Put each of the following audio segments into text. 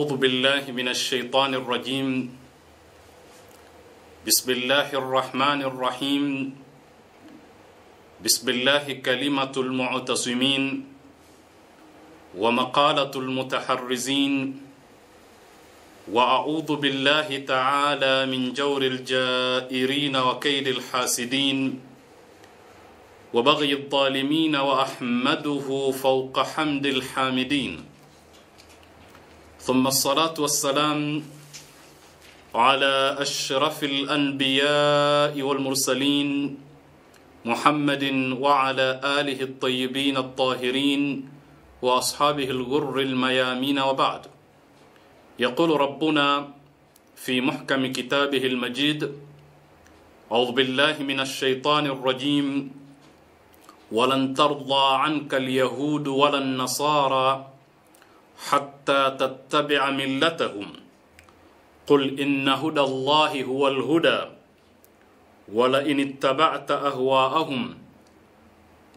أعوذ بالله من الشيطان الرجيم. بسم الله الرحمن الرحيم. بسم الله كلمة المعتصمين ومقالة المتحرزين. وأعوذ بالله تعالى من جور الجائرين وكيد الحاسدين. وبغي الظالمين وأحمده فوق حمد الحامدين. ثم الصلاة والسلام على أشرف الأنبياء والمرسلين محمد وعلى آله الطيبين الطاهرين وأصحابه الغر الميامين وبعد. يقول ربنا في محكم كتابه المجيد أعوذ بالله من الشيطان الرجيم ولن ترضى عنك اليهود ولا النصارى حتى تتبع ملتهم. قل إن هدى الله هو الهدى. ولئن اتبعت أهواءهم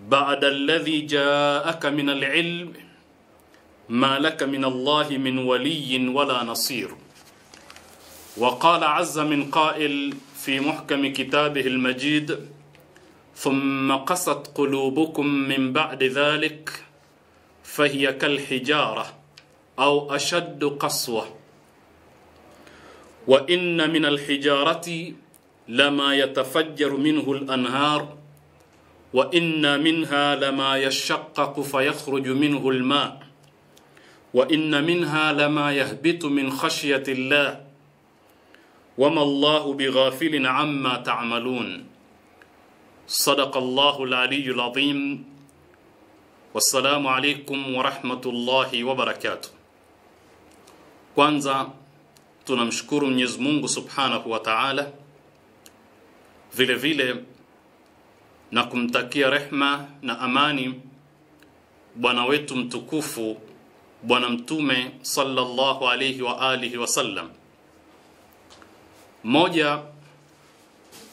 بعد الذي جاءك من العلم ما لك من الله من ولي ولا نصير. وقال عز من قائل في محكم كتابه المجيد ثم قست قلوبكم من بعد ذلك فهي كالحجارة. أو أشد قسوة. وإن من الحجارة لما يتفجر منه الأنهار وإن منها لما يشقق فيخرج منه الماء وإن منها لما يهبط من خشية الله. وما الله بغافل عما تعملون. صدق الله العلي العظيم. wassalamu alaikum warahmatullahi wabarakatuh kwanza tunamshukuru mwenyezi mungu subhanahu wa taala. Vile vile na kumtakia rehma na amani bwana wetu mtukufu bwana mtume sallallahu alayhi wa alihi wasallam moja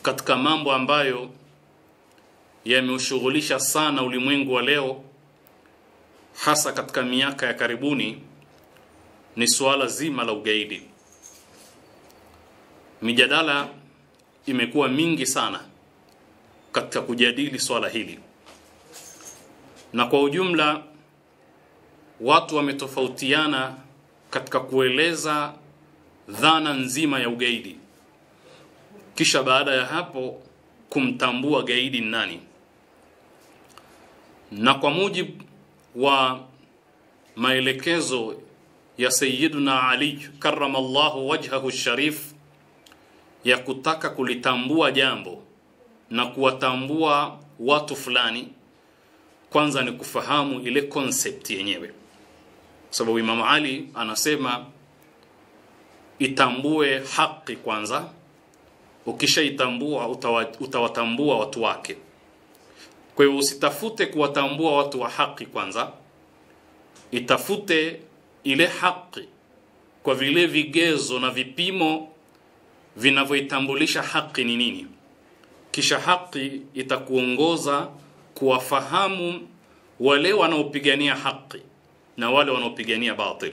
katika mambo ambayo yameushughulisha sana ulimwengu wa leo hasa katika miaka ya karibuni ni suala zima la ugaidi. Mijadala imekuwa mingi sana katika kujadili swala hili, na kwa ujumla watu wametofautiana katika kueleza dhana nzima ya ugaidi, kisha baada ya hapo kumtambua gaidi ni nani, na kwa mujibu wa maelekezo ya Sayyiduna Ali karramallahu wajhahu sharif ya kutaka kulitambua jambo na kuwatambua watu fulani, kwanza ni kufahamu ile concept yenyewe, sababu Imam Ali anasema itambue haki kwanza, ukishaitambua itambua utawatambua watu wake. Kwa hiyo usitafute kuwatambua watu wa haki kwanza, itafute ile haki kwa vile vigezo na vipimo vinavyoitambulisha haki ni nini. Kisha haki itakuongoza kuwafahamu wale wanaopigania haki na wale wanaopigania batil.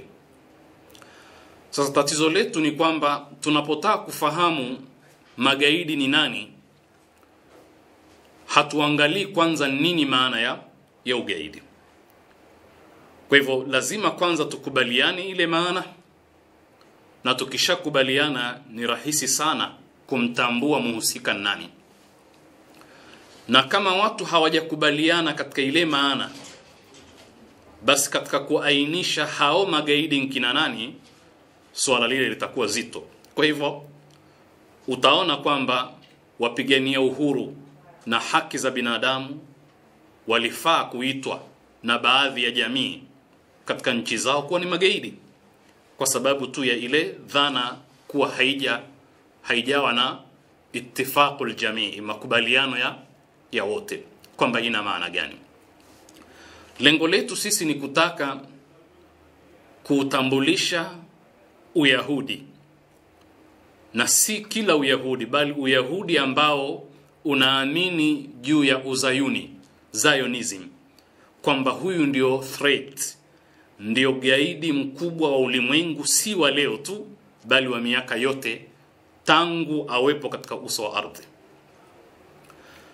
Sasa tatizo letu ni kwamba tunapotaka kufahamu magaidi ni nani, hatuangalii kwanza nini maana ya, ya ugaidi. Kwa hivyo lazima kwanza tukubaliane ile maana, na tukishakubaliana ni rahisi sana kumtambua muhusika nani. Na kama watu hawajakubaliana katika ile maana, basi katika kuainisha hao magaidi nkina nani, swala lile litakuwa zito. Kwa hivyo utaona kwamba wapigania uhuru na haki za binadamu walifaa kuitwa na baadhi ya jamii katika nchi zao kuwa ni magaidi kwa sababu tu ya ile dhana kuwa haija haijawa na ittifaqul jamii, makubaliano ya, ya wote kwamba ina maana gani. Lengo letu sisi ni kutaka kuutambulisha Uyahudi na si kila Uyahudi, bali Uyahudi ambao unaamini juu ya uzayuni Zionism, kwamba huyu ndio threat ndio gaidi mkubwa wa ulimwengu, si wa leo tu, bali wa miaka yote tangu awepo katika uso wa ardhi.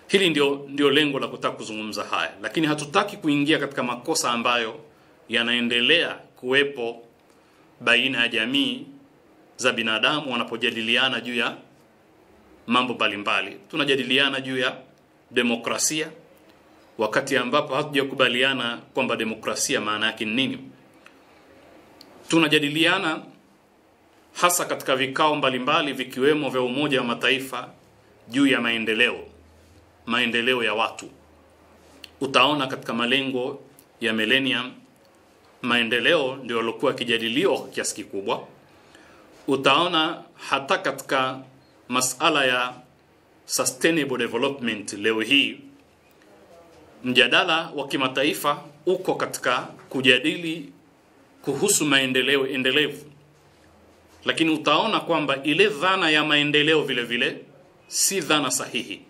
Hili ndio, ndio lengo la kutaka kuzungumza haya, lakini hatutaki kuingia katika makosa ambayo yanaendelea kuwepo baina ya jamii za binadamu wanapojadiliana juu ya mambo mbalimbali. Tunajadiliana juu ya demokrasia wakati ambapo hatujakubaliana kwamba demokrasia maana yake ni nini. Tunajadiliana hasa katika vikao mbalimbali vikiwemo vya Umoja wa Mataifa juu ya maendeleo, maendeleo ya watu. Utaona katika malengo ya millennium maendeleo ndio yaliokuwa yakijadiliwa kwa kiasi kikubwa. Utaona hata katika masala ya sustainable development leo hii mjadala wa kimataifa uko katika kujadili kuhusu maendeleo endelevu, lakini utaona kwamba ile dhana ya maendeleo vile vile si dhana sahihi.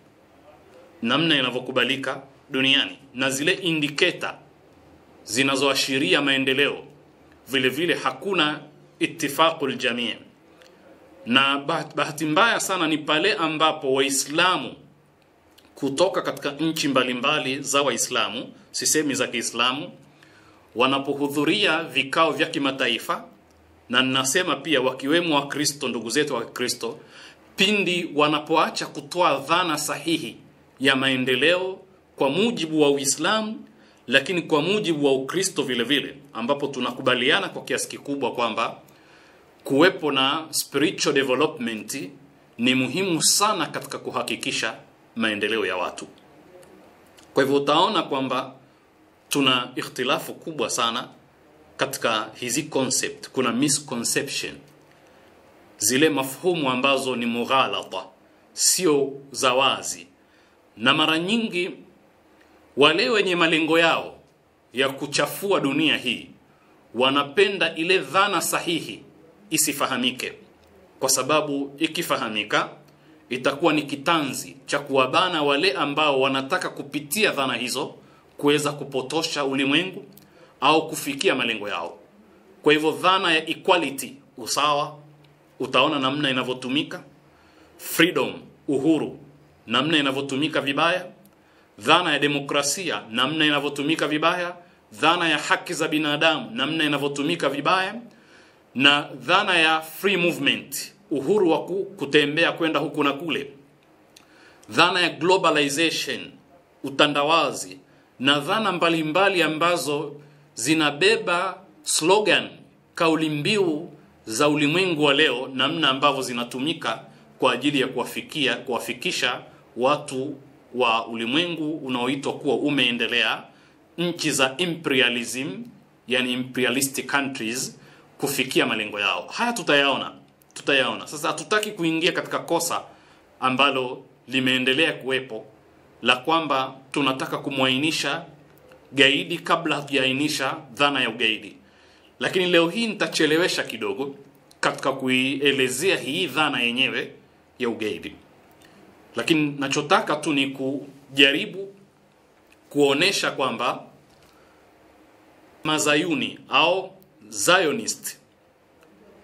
Namna inavyokubalika duniani, na zile indiketa zinazoashiria maendeleo vile vile hakuna ittifaqul jamii, na bahati mbaya sana ni pale ambapo Waislamu kutoka katika nchi mbalimbali za Waislamu, sisemi za Kiislamu, wanapohudhuria vikao vya kimataifa, na ninasema pia wakiwemo Wakristo, ndugu zetu wa Kristo, pindi wanapoacha kutoa dhana sahihi ya maendeleo kwa mujibu wa Uislamu, lakini kwa mujibu wa Ukristo vile vile, ambapo tunakubaliana kwa kiasi kikubwa kwamba kuwepo na spiritual development ni muhimu sana katika kuhakikisha maendeleo ya watu. Kwa hivyo utaona kwamba tuna ikhtilafu kubwa sana katika hizi concept. Kuna misconception, zile mafhumu ambazo ni mughalata, sio za wazi, na mara nyingi wale wenye malengo yao ya kuchafua dunia hii wanapenda ile dhana sahihi isifahamike, kwa sababu ikifahamika itakuwa ni kitanzi cha kuwabana wale ambao wanataka kupitia dhana hizo kuweza kupotosha ulimwengu au kufikia malengo yao. Kwa hivyo dhana ya equality, usawa, utaona namna inavyotumika, freedom, uhuru, namna inavyotumika vibaya, dhana ya demokrasia, namna inavyotumika vibaya, dhana ya haki za binadamu, namna inavyotumika vibaya, na dhana ya free movement uhuru wa kutembea kwenda huku na kule, dhana ya globalization, utandawazi na dhana mbalimbali mbali ambazo zinabeba slogan, kauli mbiu za ulimwengu wa leo, namna ambavyo zinatumika kwa ajili ya kuwafikia kuwafikisha watu wa ulimwengu unaoitwa kuwa umeendelea, nchi za imperialism, yani imperialistic countries, kufikia malengo yao. Haya tutayaona tutayaona. Sasa hatutaki kuingia katika kosa ambalo limeendelea kuwepo la kwamba tunataka kumwainisha gaidi kabla hatujaainisha dhana ya ugaidi, lakini leo hii nitachelewesha kidogo katika kuielezea hii dhana yenyewe ya ugaidi, lakini nachotaka tu ni kujaribu kuonesha kwamba mazayuni au Zionist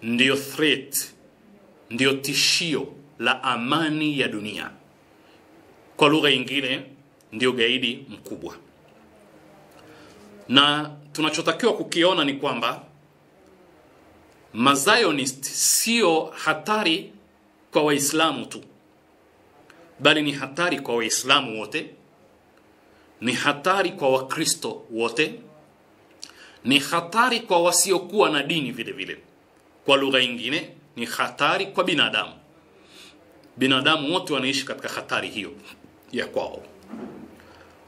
ndiyo threat ndiyo tishio la amani ya dunia. Kwa lugha nyingine, ndiyo gaidi mkubwa, na tunachotakiwa kukiona ni kwamba mazionist sio hatari kwa Waislamu tu, bali ni hatari kwa Waislamu wote, ni hatari kwa Wakristo wote, ni hatari kwa wasiokuwa na dini vile vile. Kwa lugha nyingine ni hatari kwa binadamu. Binadamu wote wanaishi katika hatari hiyo ya kwao,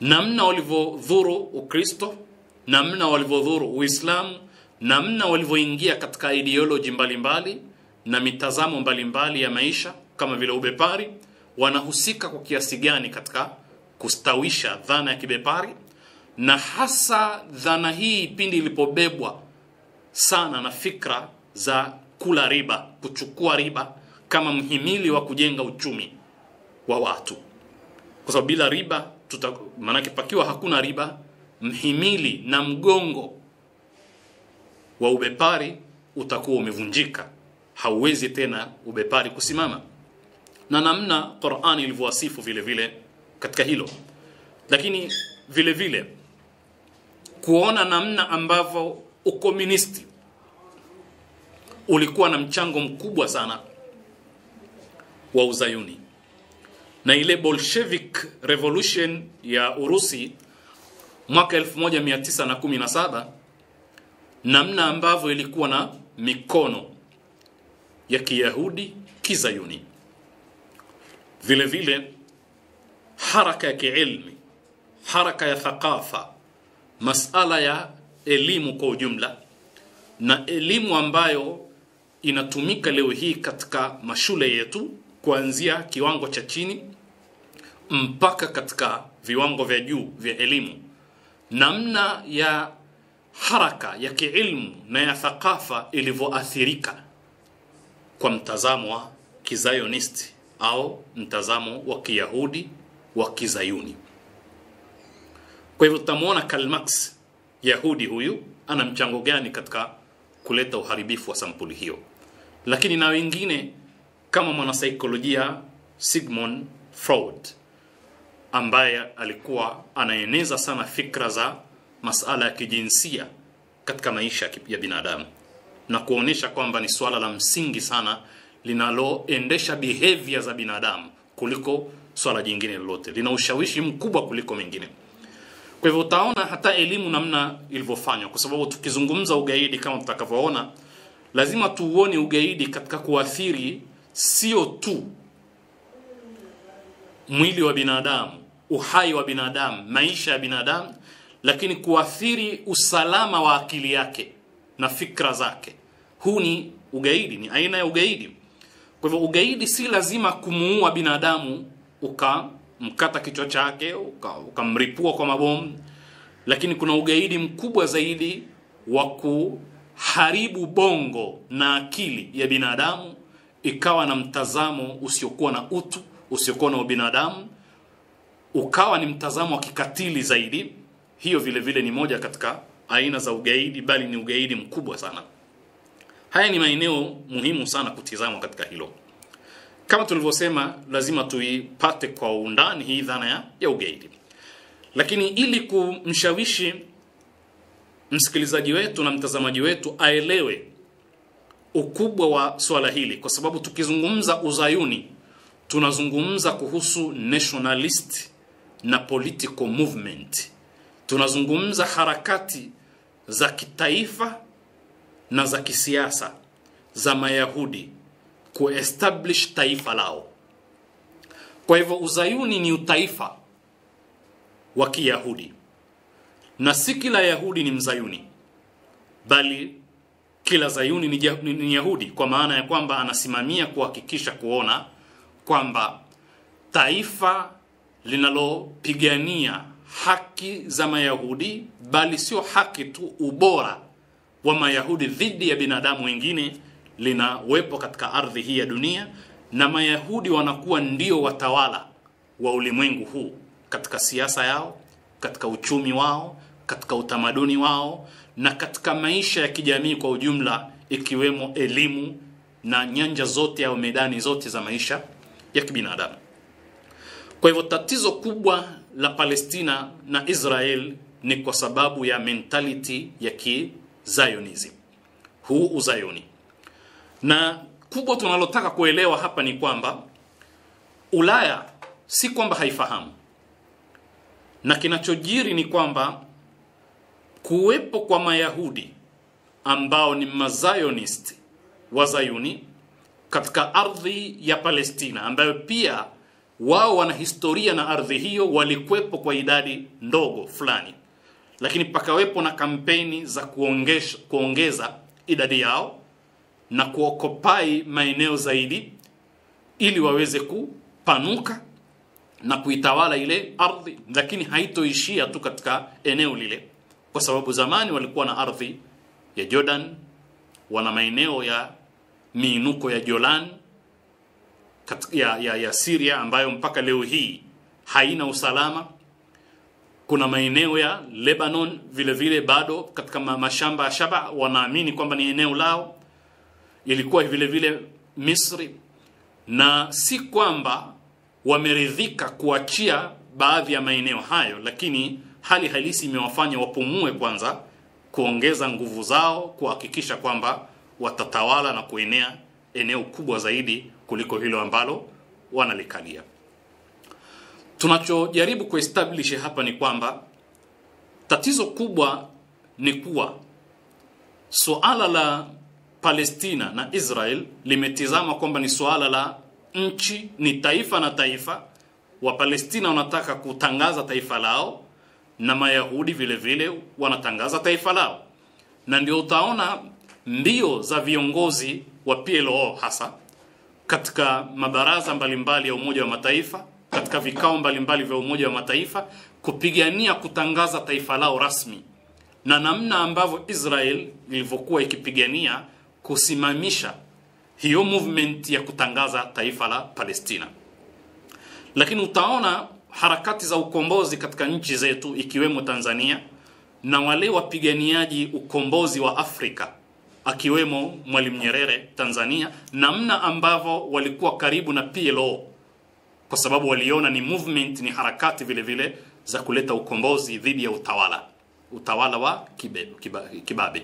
namna walivyodhuru Ukristo, namna walivyodhuru Uislamu, namna walivyoingia katika ideology mbalimbali na mitazamo mbalimbali ya maisha kama vile ubepari, wanahusika kwa kiasi gani katika kustawisha dhana ya kibepari, na hasa dhana hii pindi ilipobebwa sana na fikra za kula riba, kuchukua riba kama mhimili wa kujenga uchumi wa watu, kwa sababu bila riba tuta, maanake pakiwa hakuna riba, mhimili na mgongo wa ubepari utakuwa umevunjika, hauwezi tena ubepari kusimama, na namna Qur'ani ilivyowasifu vile vile katika hilo. Lakini vile vile kuona namna ambavyo ukomunisti ulikuwa na mchango mkubwa sana wa uzayuni na ile Bolshevik revolution ya Urusi mwaka 1917 namna ambavyo ilikuwa na mikono ya Kiyahudi kizayuni. Vile vile haraka ya kiilmi, haraka ya thakafa, masala ya elimu kwa ujumla, na elimu ambayo inatumika leo hii katika mashule yetu kuanzia kiwango cha chini mpaka katika viwango vya juu vya elimu, namna ya haraka ya kiilmu na ya thakafa ilivyoathirika kwa mtazamo wa kizayonisti au mtazamo wa kiyahudi wa kizayuni. Kwa hivyo tutamwona Karl Marx Yahudi huyu ana mchango gani katika kuleta uharibifu wa sampuli hiyo, lakini na wengine kama mwanasaikolojia Sigmund Freud ambaye alikuwa anaeneza sana fikra za masala ya kijinsia katika maisha ya binadamu na kuonesha kwamba ni swala la msingi sana linaloendesha behavior za binadamu kuliko swala jingine lolote, lina ushawishi mkubwa kuliko mengine. Kwa hivyo utaona hata elimu namna ilivyofanywa, kwa sababu tukizungumza ugaidi kama tutakavyoona, lazima tuuone ugaidi katika kuathiri sio tu mwili wa binadamu, uhai wa binadamu, maisha ya binadamu, lakini kuathiri usalama wa akili yake na fikra zake. Huu ni ugaidi, ni aina ya ugaidi. Kwa hivyo ugaidi si lazima kumuua binadamu ukamkata kichwa chake ukamripua uka kwa mabomu, lakini kuna ugaidi mkubwa zaidi wa kuharibu bongo na akili ya binadamu ikawa na mtazamo usiokuwa na utu, usiokuwa na ubinadamu, ukawa ni mtazamo wa kikatili zaidi. Hiyo vile vile ni moja katika aina za ugaidi, bali ni ugaidi mkubwa sana. Haya ni maeneo muhimu sana kutizama katika hilo. Kama tulivyosema, lazima tuipate kwa undani hii dhana ya, ya ugaidi, lakini ili kumshawishi msikilizaji wetu na mtazamaji wetu aelewe ukubwa wa swala hili, kwa sababu tukizungumza uzayuni tunazungumza kuhusu nationalist na political movement, tunazungumza harakati za kitaifa na za kisiasa za Mayahudi kuestablish taifa lao. Kwa hivyo uzayuni ni utaifa wa Kiyahudi, na si kila Yahudi ni mzayuni, bali kila zayuni ni, ni, ni Yahudi, kwa maana ya kwamba anasimamia kuhakikisha kuona kwamba taifa linalopigania haki za Mayahudi, bali sio haki tu, ubora wa Mayahudi dhidi ya binadamu wengine linawepo katika ardhi hii ya dunia, na Mayahudi wanakuwa ndio watawala wa ulimwengu huu katika siasa yao, katika uchumi wao, katika utamaduni wao na katika maisha ya kijamii kwa ujumla, ikiwemo elimu na nyanja zote au medani zote za maisha ya kibinadamu. Kwa hivyo tatizo kubwa la Palestina na Israel ni kwa sababu ya mentality ya kizayonism, huu uzayoni. Na kubwa tunalotaka kuelewa hapa ni kwamba Ulaya si kwamba haifahamu, na kinachojiri ni kwamba kuwepo kwa Mayahudi ambao ni mazionist wa Zayuni katika ardhi ya Palestina ambayo pia wao wana historia na ardhi hiyo, walikwepo kwa idadi ndogo fulani, lakini pakawepo na kampeni za kuongeza, kuongeza idadi yao na kuokopai maeneo zaidi ili waweze kupanuka na kuitawala ile ardhi, lakini haitoishia tu katika eneo lile, kwa sababu zamani walikuwa na ardhi ya Jordan, wana maeneo ya miinuko ya Jolan ya, ya, ya Syria ambayo mpaka leo hii haina usalama. kuna maeneo ya Lebanon vile vile bado katika mashamba ya shaba wanaamini kwamba ni eneo lao. Ilikuwa vile vile Misri, na si kwamba wameridhika kuachia baadhi ya maeneo hayo, lakini hali halisi imewafanya wapumue kwanza, kuongeza nguvu zao, kuhakikisha kwamba watatawala na kuenea eneo kubwa zaidi kuliko hilo ambalo wanalikalia. Tunachojaribu kuestablish hapa ni kwamba tatizo kubwa ni kuwa suala la Palestina na Israel limetizama kwamba ni suala la nchi, ni taifa na taifa. Wapalestina wanataka kutangaza taifa lao na Mayahudi vile vile wanatangaza taifa lao, na ndio utaona mbio za viongozi wa PLO hasa katika mabaraza mbalimbali ya Umoja wa Mataifa, katika vikao mbalimbali vya Umoja wa Mataifa kupigania kutangaza taifa lao rasmi, na namna ambavyo Israel ilivyokuwa ikipigania kusimamisha hiyo movement ya kutangaza taifa la Palestina. Lakini utaona harakati za ukombozi katika nchi zetu ikiwemo Tanzania na wale wapiganiaji ukombozi wa Afrika akiwemo Mwalimu Nyerere Tanzania, namna ambavyo walikuwa karibu na PLO kwa sababu waliona ni movement, ni harakati vile vile za kuleta ukombozi dhidi ya utawala utawala wa kibe, kiba, kibabe.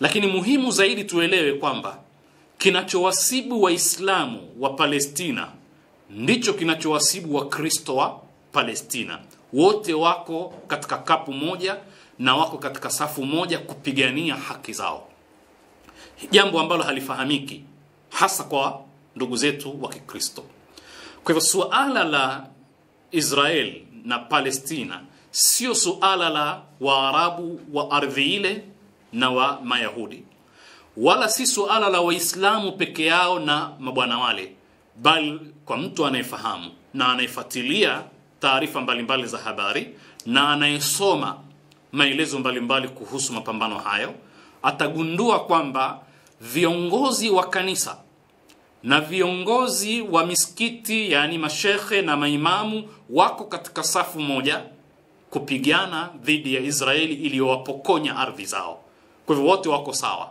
Lakini muhimu zaidi tuelewe kwamba kinachowasibu Waislamu wa Palestina ndicho kinachowasibu Wakristo wa Palestina. Wote wako katika kapu moja na wako katika safu moja kupigania haki zao, jambo ambalo halifahamiki hasa kwa ndugu zetu wa Kikristo. Kwa hivyo suala la Israel na Palestina sio suala la Waarabu wa ardhi ile na wa Mayahudi, wala si suala la Waislamu peke yao na mabwana wale, bali kwa mtu anayefahamu na anayefuatilia taarifa mbalimbali za habari na anayesoma maelezo mbalimbali kuhusu mapambano hayo, atagundua kwamba viongozi wa kanisa na viongozi wa misikiti, yani mashehe na maimamu, wako katika safu moja kupigana dhidi ya Israeli iliyowapokonya ardhi zao. Kwa hivyo wote wako sawa,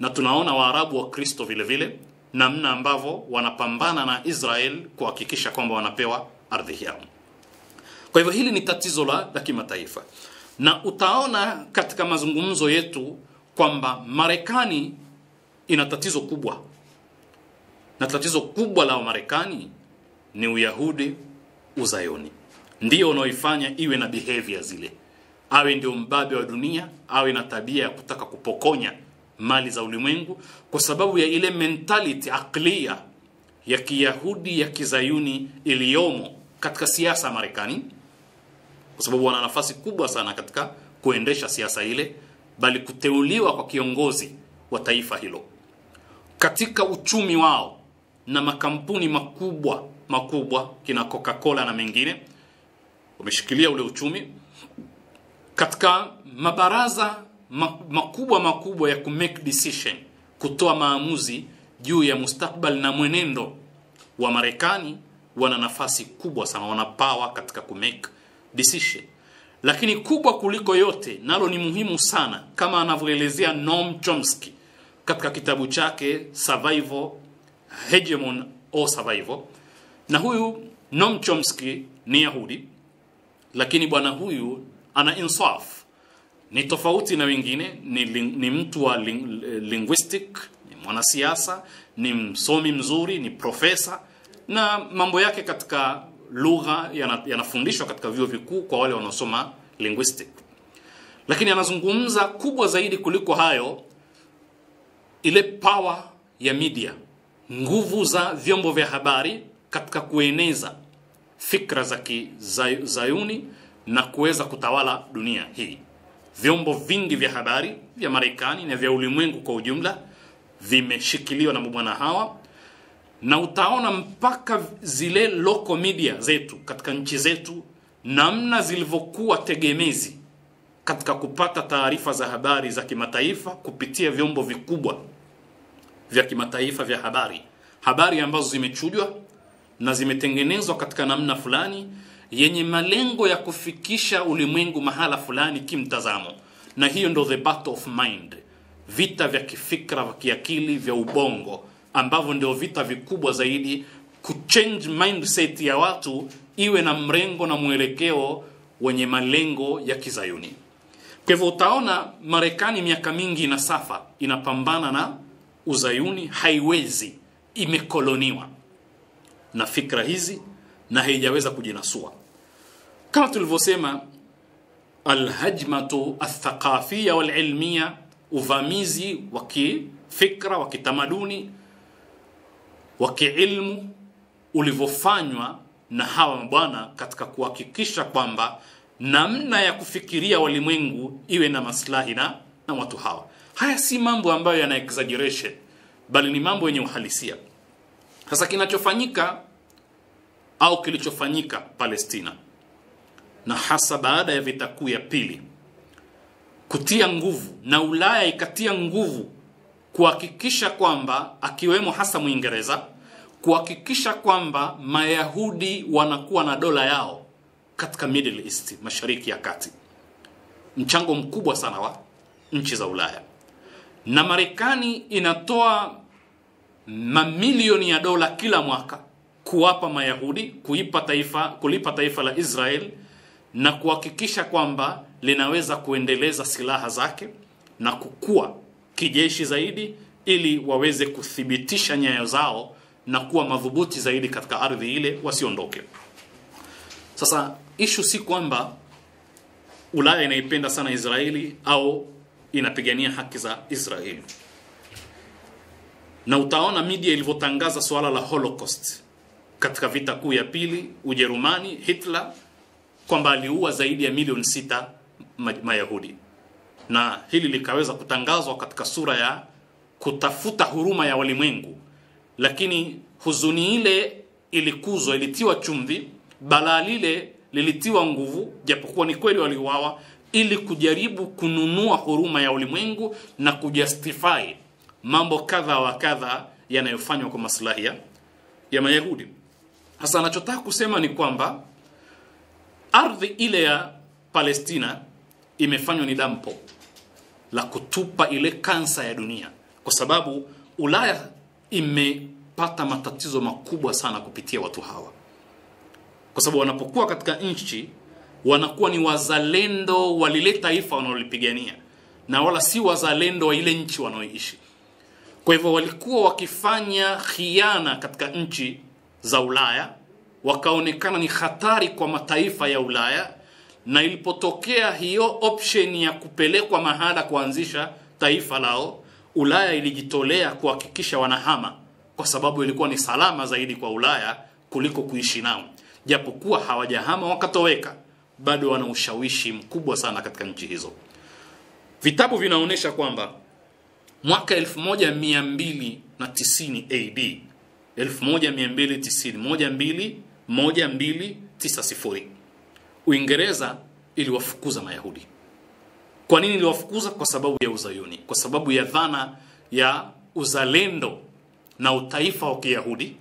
na tunaona Waarabu wa Kristo vile vile namna ambavyo wanapambana na Israel kuhakikisha kwamba wanapewa ardhi yao. Kwa hivyo hili ni tatizo la, la kimataifa, na utaona katika mazungumzo yetu kwamba Marekani ina tatizo kubwa, na tatizo kubwa la Marekani ni Uyahudi, Uzayoni. Ndiyo unaoifanya iwe na behavior zile, awe ndio mbabe wa dunia, awe na tabia ya kutaka kupokonya mali za ulimwengu, kwa sababu ya ile mentality aklia ya Kiyahudi ya Kizayuni iliyomo katika siasa ya Marekani, kwa sababu wana nafasi kubwa sana katika kuendesha siasa ile, bali kuteuliwa kwa kiongozi wa taifa hilo katika uchumi wao na makampuni makubwa makubwa kina Coca-Cola na mengine wameshikilia ule uchumi katika mabaraza makubwa makubwa ya ku make decision, kutoa maamuzi juu ya mustakbal na mwenendo wa Marekani. Wana nafasi kubwa sana, wana power katika ku make decision. Lakini kubwa kuliko yote nalo ni muhimu sana, kama anavyoelezea Noam Chomsky katika kitabu chake Survival Hegemon or Survival, na huyu Noam Chomsky ni Yahudi lakini bwana huyu ana insaf, ni tofauti na wengine. Ni, ni mtu wa ling, linguistic, ni mwanasiasa, ni msomi mzuri, ni profesa, na mambo yake katika lugha yanafundishwa yana katika vyuo vikuu kwa wale wanaosoma linguistic. Lakini anazungumza kubwa zaidi kuliko hayo, ile power ya media, nguvu za vyombo vya habari katika kueneza fikra za kizayuni na kuweza kutawala dunia hii. Vyombo vingi vya habari vya Marekani na vya ulimwengu kwa ujumla vimeshikiliwa na mabwana hawa, na utaona mpaka zile local media zetu katika nchi zetu namna zilivyokuwa tegemezi katika kupata taarifa za habari za kimataifa kupitia vyombo vikubwa vya kimataifa vya habari, habari ambazo zimechujwa na zimetengenezwa katika namna fulani yenye malengo ya kufikisha ulimwengu mahala fulani kimtazamo, na hiyo ndo the battle of mind, vita vya kifikra vya kiakili vya ubongo, ambavyo ndio vita vikubwa zaidi kuchange mindset ya watu iwe na mrengo na mwelekeo wenye malengo ya kizayuni. Kwa hivyo utaona Marekani miaka mingi ina safa inapambana na uzayuni, haiwezi, imekoloniwa na fikra hizi na haijaweza kujinasua. Kama tulivyosema, alhajmatu athaqafia walilmia, uvamizi wa kifikra wa kitamaduni wa kiilmu ulivyofanywa na hawa mabwana katika kuhakikisha kwamba namna ya kufikiria walimwengu iwe na maslahi na, na watu hawa. Haya si mambo ambayo yana exaggeration, bali ni mambo yenye uhalisia. Sasa kinachofanyika au kilichofanyika Palestina na hasa baada ya vita kuu ya pili kutia nguvu na Ulaya ikatia nguvu kuhakikisha kwamba akiwemo hasa Mwingereza kuhakikisha kwamba Mayahudi wanakuwa na dola yao katika Middle East, Mashariki ya Kati. Mchango mkubwa sana wa nchi za Ulaya, na Marekani inatoa mamilioni ya dola kila mwaka kuwapa Mayahudi, kuipa taifa, kulipa taifa la Israel na kuhakikisha kwamba linaweza kuendeleza silaha zake na kukua kijeshi zaidi ili waweze kuthibitisha nyayo zao na kuwa madhubuti zaidi katika ardhi ile wasiondoke. Sasa ishu si kwamba Ulaya inaipenda sana Israeli au inapigania haki za Israeli, na utaona media ilivyotangaza suala la Holocaust katika vita kuu ya pili, Ujerumani, Hitler kwamba aliua zaidi ya milioni sita Mayahudi, na hili likaweza kutangazwa katika sura ya kutafuta huruma ya walimwengu, lakini huzuni ile ilikuzwa, ilitiwa chumvi, balaa lile lilitiwa nguvu, japokuwa ni kweli waliuawa, ili kujaribu kununua huruma ya ulimwengu na kujustify mambo kadha wa kadha yanayofanywa kwa maslahi ya Mayahudi. Sasa anachotaka kusema ni kwamba ardhi ile ya Palestina imefanywa ni dampo la kutupa ile kansa ya dunia, kwa sababu Ulaya imepata matatizo makubwa sana kupitia watu hawa, kwa sababu wanapokuwa katika nchi wanakuwa ni wazalendo wa lile taifa wanalolipigania. Na wala si wazalendo wa ile nchi wanaoishi. Kwa hivyo walikuwa wakifanya khiana katika nchi za Ulaya, wakaonekana ni hatari kwa mataifa ya Ulaya, na ilipotokea hiyo option ya kupelekwa mahala kuanzisha taifa lao, Ulaya ilijitolea kuhakikisha wanahama, kwa sababu ilikuwa ni salama zaidi kwa Ulaya kuliko kuishi nao. Japokuwa hawajahama wakatoweka, bado wana ushawishi mkubwa sana katika nchi hizo. Vitabu vinaonyesha kwamba mwaka 1290 AD 1290 1290 Uingereza iliwafukuza Mayahudi. Kwa nini iliwafukuza? Kwa sababu ya uzayuni, kwa sababu ya dhana ya uzalendo na utaifa wa Kiyahudi.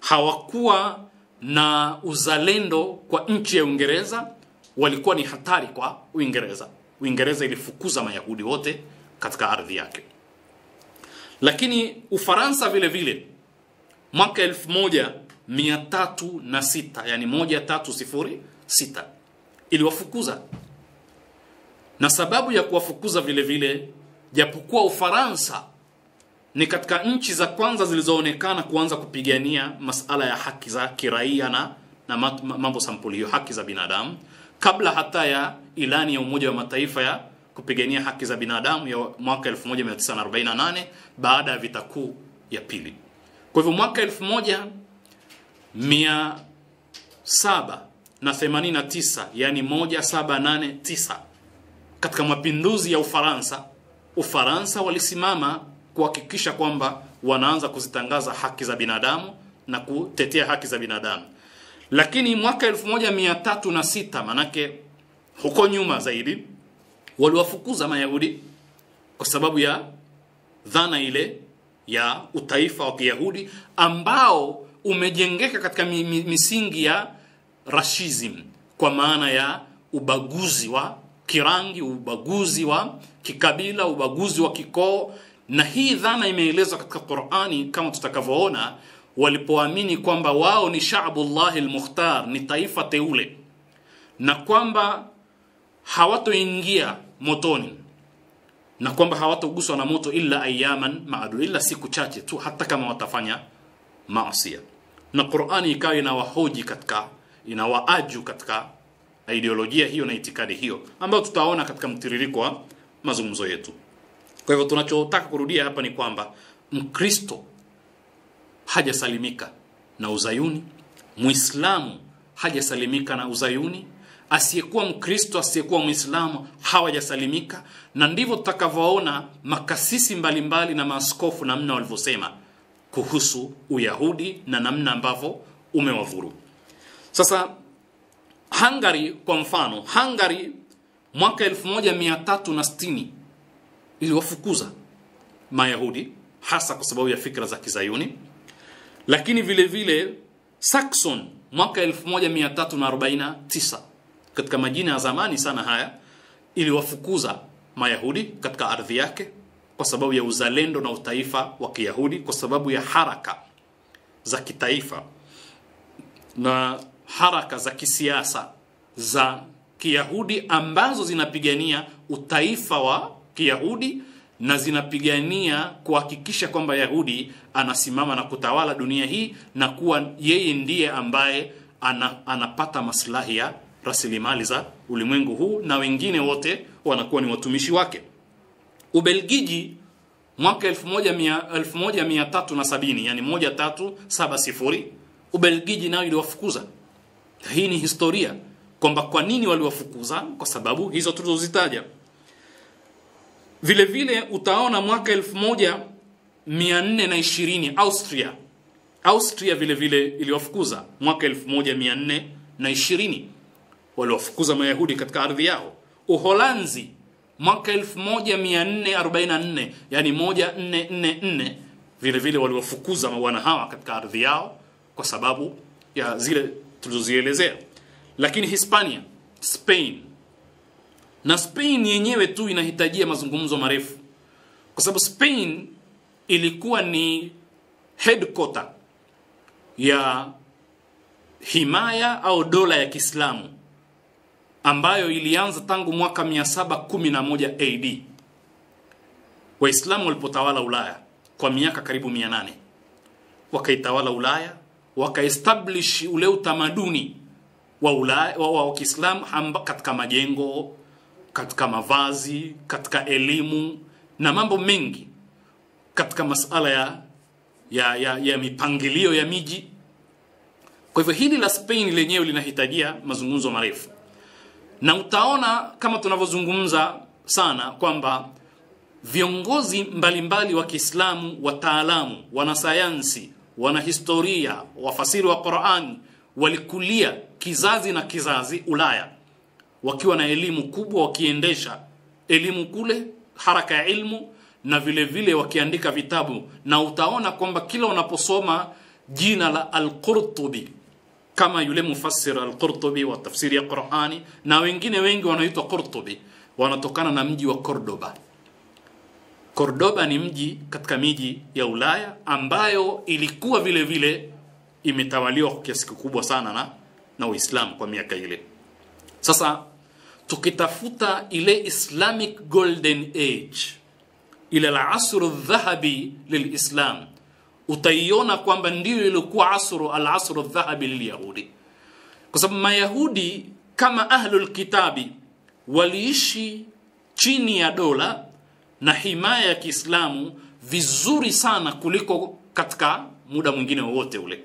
Hawakuwa na uzalendo kwa nchi ya Uingereza, walikuwa ni hatari kwa Uingereza. Uingereza ilifukuza Mayahudi wote katika ardhi yake. Lakini Ufaransa vile vile mwaka 1306 yani 1306 iliwafukuza, na sababu ya kuwafukuza vile vile, japokuwa Ufaransa ni katika nchi za kwanza zilizoonekana kuanza kupigania masala ya haki za kiraia na, na mambo sampuli hiyo, haki za binadamu, kabla hata ya ilani ya Umoja wa Mataifa ya kupigania haki za binadamu ya mwaka 1948 baada ya vita kuu ya pili. Kwa hivyo mwaka 1789 yani 1789 katika mapinduzi ya Ufaransa, Ufaransa walisimama kuhakikisha kwamba wanaanza kuzitangaza haki za binadamu na kutetea haki za binadamu. Lakini mwaka 1306 manake huko nyuma zaidi waliwafukuza Mayahudi kwa sababu ya dhana ile ya utaifa wa Kiyahudi ambao umejengeka katika misingi ya racism, kwa maana ya ubaguzi wa kirangi, ubaguzi wa kikabila, ubaguzi wa kikoo. Na hii dhana imeelezwa katika Qur'ani kama tutakavyoona, walipoamini kwamba wao ni sha'bullahi al-mukhtar, ni taifa teule, na kwamba hawatoingia motoni na kwamba hawatoguswa na moto illa ayaman maadu, illa siku chache tu, hata kama watafanya maasi. Na Qur'ani ikawa inawahoji katika, inawaaju katika ideolojia hiyo na itikadi hiyo, ambayo tutaona katika mtiririko wa mazungumzo yetu. Kwa hivyo tunachotaka kurudia hapa ni kwamba Mkristo hajasalimika na uzayuni, Muislamu hajasalimika na uzayuni, asiyekuwa Mkristo, asiyekuwa Muislamu hawajasalimika, na ndivyo tutakavyoona makasisi mbalimbali mbali na maaskofu namna walivyosema kuhusu Uyahudi na namna ambavyo umewadhuru. Sasa Hungary kwa mfano, Hungary mwaka 1360 iliwafukuza Mayahudi hasa kwa sababu ya fikra za Kizayuni, lakini vile vile Saxon mwaka 1349 katika majina ya zamani sana haya iliwafukuza Mayahudi katika ardhi yake kwa sababu ya uzalendo na utaifa wa Kiyahudi, kwa sababu ya haraka za kitaifa. Na haraka za kisiasa za Kiyahudi ambazo zinapigania utaifa wa Kiyahudi na zinapigania kuhakikisha kwamba Yahudi anasimama na kutawala dunia hii na kuwa yeye ndiye ambaye ana, anapata maslahi ya rasilimali za ulimwengu huu na wengine wote wanakuwa ni watumishi wake. Ubelgiji mwaka 1370 yani 1370 Ubelgiji nayo iliwafukuza. Hii ni historia kwamba kwa nini waliwafukuza, kwa sababu hizo tulizozitaja. Vile vile utaona mwaka 1420 Austria Austria vile vile iliwafukuza mwaka 1420 waliwafukuza Mayahudi katika ardhi yao. Uholanzi mwaka 1444 yani 1444 vile vile waliwafukuza mawana hawa katika ardhi yao kwa sababu ya zile tulizozielezea. Lakini Hispania, Spain na Spain yenyewe tu inahitajia mazungumzo marefu, kwa sababu Spain ilikuwa ni headquarter ya himaya au dola ya Kiislamu ambayo ilianza tangu mwaka 711 AD. Waislamu walipotawala Ulaya kwa miaka karibu 800 wakaitawala Ulaya, wakaestablish ule utamaduni wa wa, wa, wa Kiislamu katika majengo, katika mavazi, katika elimu na mambo mengi, katika masala ya, ya, ya, ya mipangilio ya miji. Kwa hivyo hili la Spain lenyewe linahitajia mazungumzo marefu, na utaona kama tunavyozungumza sana kwamba viongozi mbalimbali wa Kiislamu, wataalamu, wanasayansi, wanahistoria, wafasiri wa Qur'an walikulia kizazi na kizazi Ulaya wakiwa na elimu kubwa, wakiendesha elimu kule, haraka ya ilmu na vile vile wakiandika vitabu, na utaona kwamba kila unaposoma jina la Al-Qurtubi kama yule mufassir Al-Qurtubi wa tafsiri ya Qur'ani na wengine wengi wanaitwa Qurtubi, wanatokana na mji wa Cordoba. Cordoba ni mji katika miji ya Ulaya ambayo ilikuwa vile vile imetawaliwa kwa kiasi kikubwa sana na na Uislamu kwa miaka ile. Sasa tukitafuta ile Islamic Golden Age, ile la asru dhahabi lilislam, utaiona kwamba ndiyo ilikuwa asru al-asru dhahabi lilyahudi, kwa sababu Mayahudi kama ahlul kitabi waliishi chini ya dola na himaya ya Kiislamu vizuri sana kuliko katika muda mwingine wowote ule.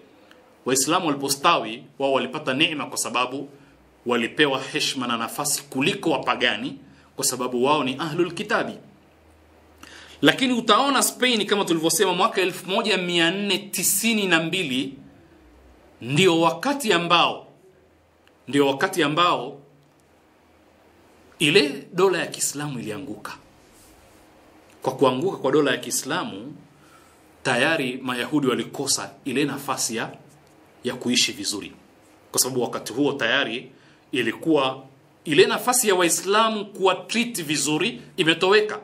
Waislamu walipostawi wao walipata neema kwa sababu walipewa heshima na nafasi kuliko wapagani, kwa sababu wao ni ahlul kitabi. Lakini utaona Spain kama tulivyosema, mwaka 1492 ndio wakati ambao ndio wakati ambao ile dola ya Kiislamu ilianguka. Kwa kuanguka kwa dola ya Kiislamu tayari Mayahudi walikosa ile nafasi ya ya kuishi vizuri, kwa sababu wakati huo tayari ilikuwa ile nafasi ya waislamu kuwa treat vizuri imetoweka.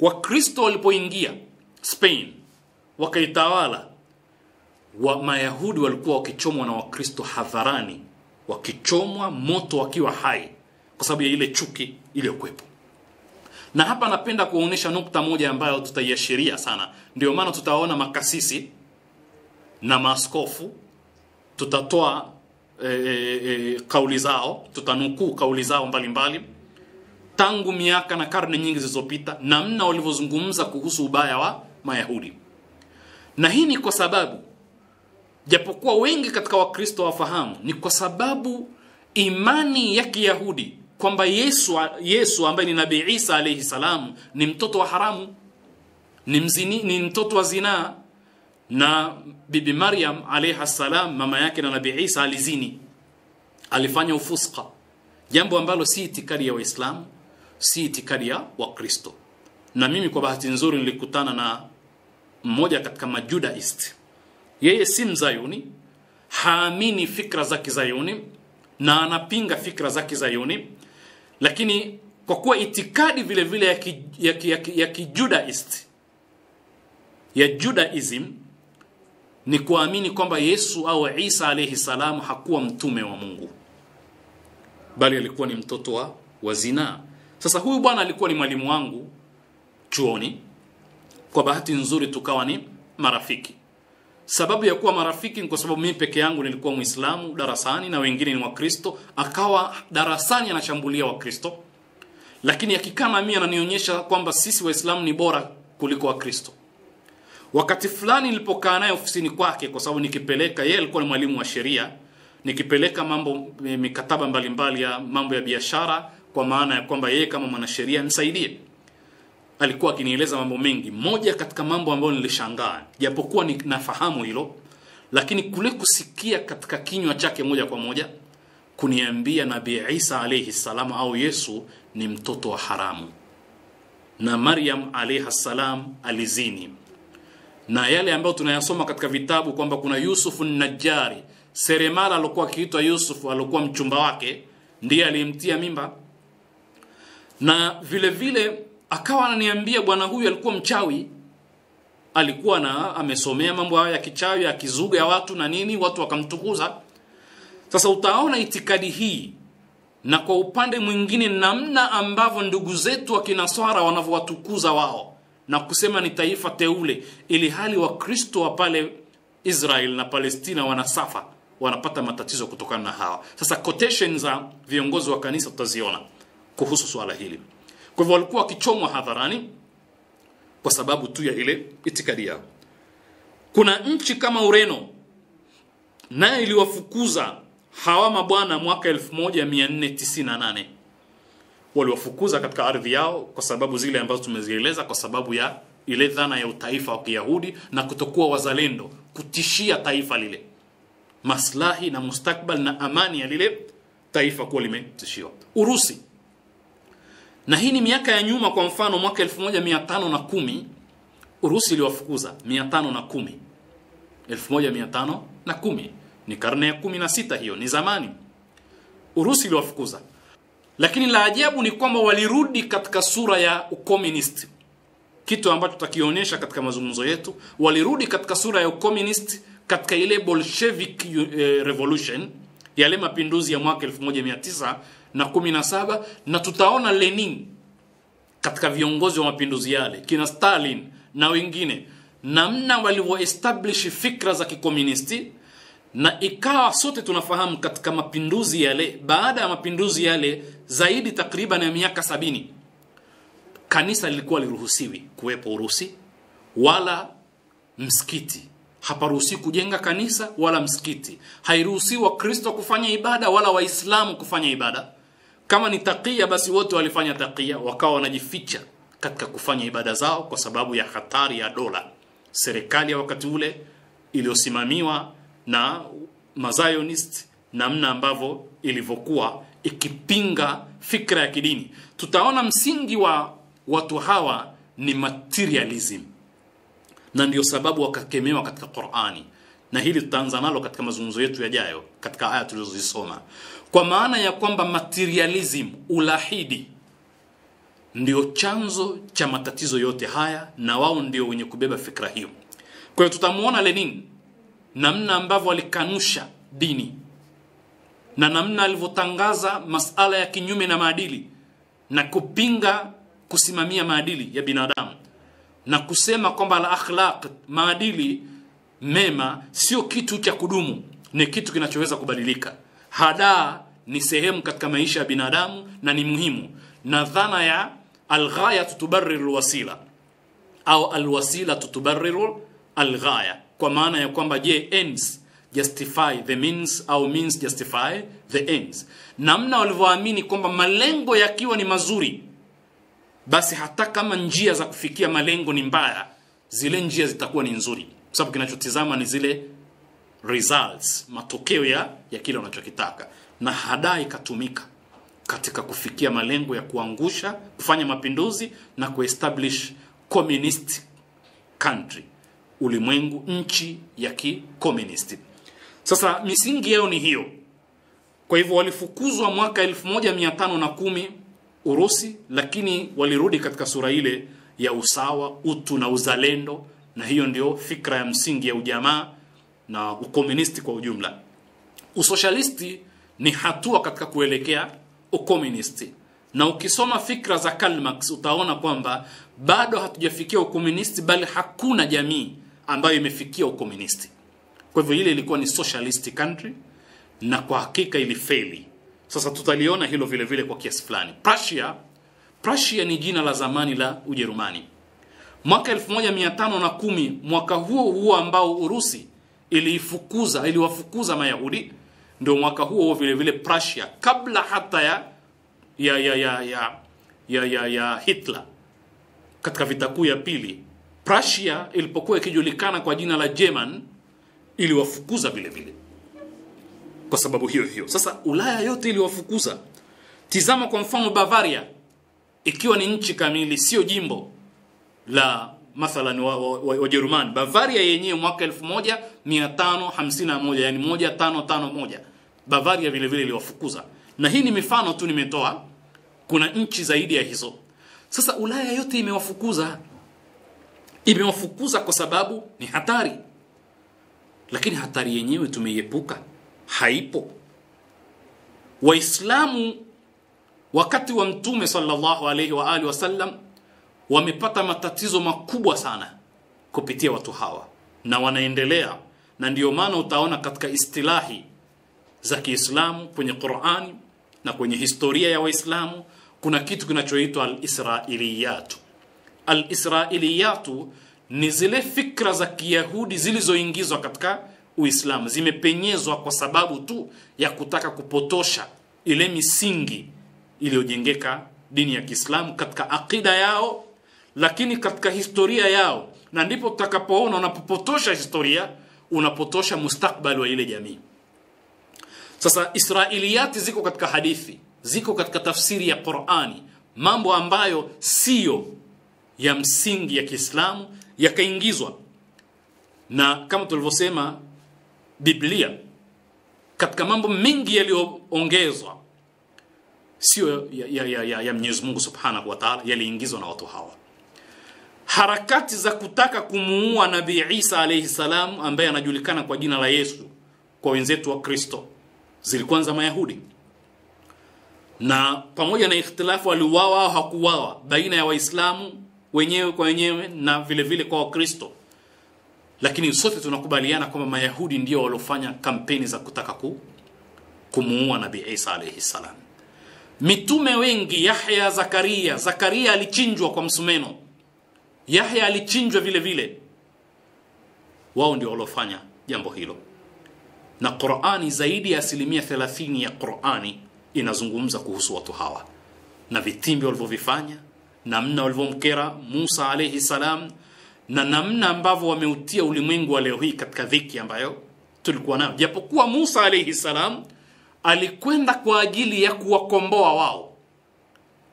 Wakristo walipoingia spain wakaitawala wa mayahudi walikuwa wakichomwa na wakristo hadharani wakichomwa moto wakiwa hai kwa sababu ya ile chuki iliyokuwepo na hapa napenda kuonyesha nukta moja ambayo tutaiashiria sana. Ndio maana tutaona makasisi na maaskofu. Tutatoa e, e, kauli zao. Tutanukuu kauli zao mbalimbali. Mbali. tangu miaka na karne nyingi zilizopita namna walivyozungumza kuhusu ubaya wa mayahudi. Na hii ni kwa sababu japokuwa wengi katika wakristo wafahamu ni kwa sababu imani ya kiyahudi kwamba yesu, yesu ambaye ni nabii isa alayhi salam ni mtoto wa haramu ni, mzini, ni mtoto wa zinaa. Na bibi maryam alayha salam mama yake na nabii isa alizini. Alifanya ufuska jambo ambalo si itikadi ya waislamu si itikadi ya wakristo. Na mimi kwa bahati nzuri nilikutana na mmoja katika majudaist yeye si mzayuni haamini fikra za kizayuni na anapinga fikra za kizayuni lakini kwa kuwa itikadi vile vile ya, ki, ya, ki, ya, ki, ya kijudaist ya judaism ni kuamini kwamba yesu au isa alayhi salam hakuwa mtume wa mungu. Bali alikuwa ni mtoto wa, wa zinaa. Sasa huyu bwana alikuwa ni mwalimu wangu chuoni. Kwa bahati nzuri tukawa ni marafiki sababu ya kuwa marafiki ni kwa sababu mimi peke yangu nilikuwa Muislamu darasani na wengine ni wakristo akawa darasani anashambulia wakristo. Lakini akikaa mimi ananionyesha kwamba sisi waislamu ni bora kuliko wakristo. Wakati fulani nilipokaa naye ofisini kwake kwa sababu nikipeleka yeye alikuwa ni mwalimu wa sheria nikipeleka mambo mikataba mbalimbali mbali ya mambo ya biashara kwa maana ya kwamba yeye kama mwanasheria nisaidie alikuwa akinieleza mambo mengi. Moja katika mambo ambayo nilishangaa japokuwa ninafahamu hilo lakini kule kusikia katika kinywa chake moja kwa moja kuniambia nabii isa alayhi salam au yesu ni mtoto wa haramu. Na maryam alayha salam alizini. Na yale ambayo tunayasoma katika vitabu kwamba kuna yusufu najari seremala aliokuwa akiitwa yusufu aliokuwa mchumba wake ndiye aliyemtia mimba. Na vile vile akawa ananiambia bwana huyu alikuwa mchawi. Alikuwa na amesomea mambo hayo ya kichawi akizuga kizuga ya watu na nini watu wakamtukuza. Sasa utaona itikadi hii. Na kwa upande mwingine namna ambavyo ndugu zetu wa kinaswara wanavyowatukuza wao. Na kusema ni taifa teule ili hali wakristo wa pale israel na palestina wanasafa wanapata matatizo kutokana na hawa. Sasa za viongozi wa kanisa tutaziona kuhusu swala hili kwa hivyo walikuwa wakichomwa hadharani kwa sababu tu ya ile itikadi yao. Kuna nchi kama ureno naye iliwafukuza hawa mabwana mwaka 1498 waliwafukuza katika ardhi yao kwa sababu zile ambazo tumezieleza kwa sababu ya ile dhana ya utaifa wa kiyahudi na kutokuwa wazalendo kutishia taifa lile. Maslahi na mustakbal na amani ya lile taifa kuwa limetishiwa. Urusi na hii ni miaka ya nyuma kwa mfano mwaka 1510 urusi iliwafukuza 510 1510 ni karne ya 16 hiyo ni zamani. Urusi iliwafukuza. Lakini la ajabu ni kwamba walirudi katika sura ya ukomunist. Kitu ambacho tutakionyesha katika mazungumzo yetu. Walirudi katika sura ya ukomunist katika ile bolshevik eh, revolution yale mapinduzi ya mwaka 1917 na tutaona lenin katika viongozi wa mapinduzi yale kina stalin na wengine namna walivyoestablish fikra za kikomunisti na ikawa sote tunafahamu katika mapinduzi yale baada ya mapinduzi yale zaidi takriban ya miaka sabini kanisa lilikuwa liruhusiwi kuwepo urusi wala msikiti. Haparuhusi kujenga kanisa wala msikiti. Hairuhusiwi wakristo kufanya ibada wala waislamu kufanya ibada kama ni takia basi wote walifanya takia wakawa wanajificha katika kufanya ibada zao kwa sababu ya hatari ya dola. Serikali ya wakati ule iliyosimamiwa na mazionist namna ambavyo ilivyokuwa ikipinga fikra ya kidini. Tutaona msingi wa watu hawa ni materialism. Na ndio sababu wakakemewa katika qurani. Na hili tutaanza nalo katika mazungumzo yetu yajayo katika aya tulizozisoma kwa maana ya kwamba materialism ulahidi ndio chanzo cha matatizo yote haya na wao ndio wenye kubeba fikra hiyo. Kwa hiyo tutamuona lenin namna ambavyo alikanusha dini na namna alivyotangaza masala ya kinyume na maadili na kupinga kusimamia maadili ya binadamu na kusema kwamba al akhlaq maadili mema sio kitu cha kudumu ni kitu kinachoweza kubadilika hadaa ni sehemu katika maisha ya binadamu na ni muhimu. Na dhana ya alghaya tutubarriru alwasila. Au alwasila tutubarriru alghaya. Kwa maana ya kwamba je ends justify the means au means justify the ends. Namna walivyoamini kwamba malengo yakiwa ni mazuri basi hata kama njia za kufikia malengo ni mbaya zile njia zitakuwa ni nzuri. Kwa sababu kinachotizama ni zile results matokeo ya, ya kile unachokitaka. Na hadaa ikatumika katika kufikia malengo ya kuangusha kufanya mapinduzi na kuestablish communist country ulimwengu nchi ya kikomunisti sasa misingi yao ni hiyo. Kwa hivyo walifukuzwa mwaka 1510 urusi lakini walirudi katika sura ile ya usawa utu na uzalendo na hiyo ndio fikra ya msingi ya ujamaa na ukomunisti kwa ujumla. Usoshalisti ni hatua katika kuelekea ukomunisti. Na ukisoma fikra za Karl Marx utaona kwamba bado hatujafikia ukomunisti bali hakuna jamii ambayo imefikia ukomunisti. Kwa hivyo ile ilikuwa ni socialist country na kwa hakika ilifeli. Sasa tutaliona hilo vile vile kwa kiasi fulani. Prussia Prussia ni jina la zamani la Ujerumani. Mwaka 1510 mwaka huo huo ambao Urusi iliifukuza iliwafukuza Mayahudi. Ndio mwaka huo vile vile Prussia kabla hata ya ya ya ya ya ya, ya, ya Hitler. Katika vita kuu ya pili Prussia ilipokuwa ikijulikana kwa jina la German iliwafukuza vile vile. Kwa sababu hiyo hiyo. Sasa Ulaya yote iliwafukuza. Tizama kwa mfano Bavaria. Ikiwa ni nchi kamili sio jimbo la mathalan Wajerumani wa, wa, wa Bavaria yenyewe mwaka 1551 yani 1551 Bavaria vile vile iliwafukuza. Na hii ni mifano tu nimetoa kuna nchi zaidi ya hizo. Sasa Ulaya yote imewafukuza. Imewafukuza kwa sababu ni hatari. Lakini hatari yenyewe tumeiepuka. Haipo. Waislamu wakati wa mtume sallallahu alaihi wa alihi wasallam wamepata matatizo makubwa sana kupitia watu hawa na wanaendelea na ndio maana utaona katika istilahi za Kiislamu kwenye Qur'ani na kwenye historia ya Waislamu kuna kitu kinachoitwa al-Israiliyatu. Al-Israiliyatu ni zile fikra za Kiyahudi zilizoingizwa katika Uislamu, zimepenyezwa kwa sababu tu ya kutaka kupotosha ile misingi iliyojengeka dini ya Kiislamu katika akida yao, lakini katika historia yao, na ndipo utakapoona unapopotosha historia unapotosha mustakbali wa ile jamii. Sasa Israiliyati ziko katika hadithi, ziko katika tafsiri ya Qur'ani, mambo ambayo siyo ya msingi ya Kiislamu yakaingizwa, na kama tulivyosema, Biblia katika mambo mengi yaliyoongezwa sio ya, ya, ya, ya, ya Mwenyezi Mungu Subhanahu wa Ta'ala, yaliingizwa na watu hawa. Harakati za kutaka kumuua Nabii Isa alayhi salam ambaye anajulikana kwa jina la Yesu kwa wenzetu wa Kristo zilikuwa za Mayahudi, na pamoja na ikhtilafu waliuawa au hakuuawa baina ya Waislamu wenyewe kwa wenyewe na vile vile kwa Wakristo, lakini sote tunakubaliana kwamba Mayahudi ndio waliofanya kampeni za kutaka ku, kumuua Nabii Isa alayhi salam. Mitume wengi, Yahya, Zakaria, Zakaria alichinjwa kwa msumeno, Yahya alichinjwa vile vile, wao ndio waliofanya jambo hilo. Na Qur'ani zaidi ya asilimia 30 ya Qur'ani inazungumza kuhusu watu hawa. Na vitimbi walivyovifanya, namna walivyomkera Musa alayhi salam, na namna ambavyo wameutia ulimwengu wa leo hii katika dhiki ambayo tulikuwa nayo. Japokuwa Musa alayhi salam alikwenda kwa ajili ya kuwakomboa wao,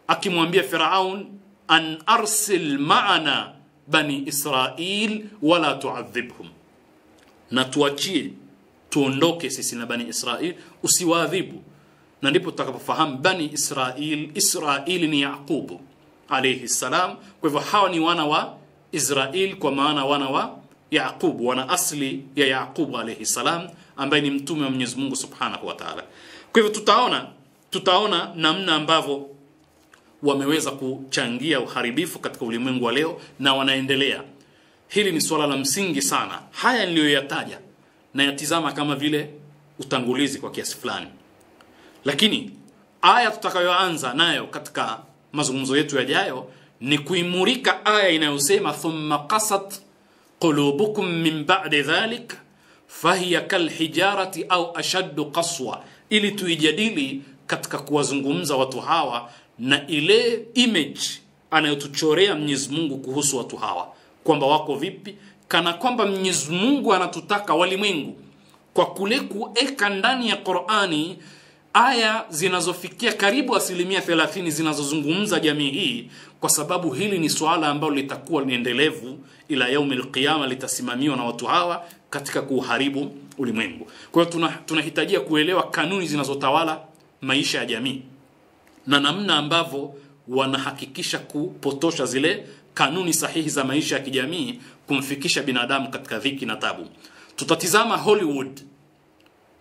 akimwambia Firaun, an arsil maana bani Israil wala tuadhibhum. Na tuachie tuondoke sisi na bani Israil usiwaadhibu. Na ndipo tutakapofahamu bani Israil Israili ni Yaqubu alayhi salam. Kwa hivyo hawa ni wana wa Israil kwa maana wana wa Yaqub wana asli ya Yaqub alayhi salam ambaye ni mtume wa Mwenyezi Mungu Subhanahu wa Ta'ala. Kwa hivyo tutaona tutaona namna ambavyo wameweza kuchangia uharibifu katika ulimwengu wa leo na wanaendelea. Hili ni suala la msingi sana. Haya niliyoyataja na yatizama kama vile utangulizi kwa kiasi fulani, lakini aya tutakayoanza nayo katika mazungumzo yetu yajayo ni kuimurika aya inayosema thumma qasat qulubukum min ba'di dhalik fahiya kalhijarati au ashaddu qaswa, ili tuijadili katika kuwazungumza watu hawa na ile image anayotuchorea Mwenyezi Mungu kuhusu watu hawa. Kwamba wako vipi, kana kwamba Mwenyezi Mungu anatutaka walimwengu kwa kule kueka ndani ya Qur'ani aya zinazofikia karibu asilimia 30 zinazozungumza jamii hii, kwa sababu hili ni suala ambalo litakuwa ni endelevu ila yaumil qiyama, litasimamiwa na watu hawa katika kuharibu ulimwengu. Kwa hiyo tunahitajia tuna kuelewa kanuni zinazotawala maisha ya jamii na namna ambavyo wanahakikisha kupotosha zile kanuni sahihi za maisha ya kijamii kumfikisha binadamu katika dhiki na tabu. Tutatizama Hollywood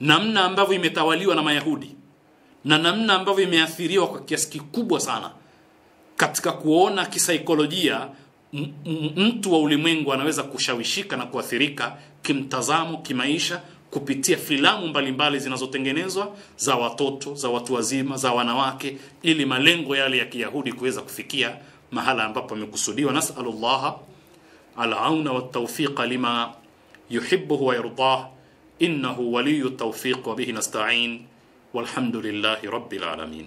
namna ambavyo imetawaliwa na Mayahudi na namna ambavyo imeathiriwa kwa kiasi kikubwa sana katika kuona kisaikolojia mtu wa ulimwengu anaweza kushawishika na kuathirika kimtazamo, kimaisha kupitia filamu mbalimbali zinazotengenezwa za watoto, za watu wazima, za wanawake, ili malengo yale ya Kiyahudi kuweza kufikia mahala ambapo amekusudiwa. Nasalullah alauna waltawfiqa lima yuhibbuhu wa yardah innahu waliyu tawfiq wa bihi nasta'in walhamdulillahi rabbil alamin.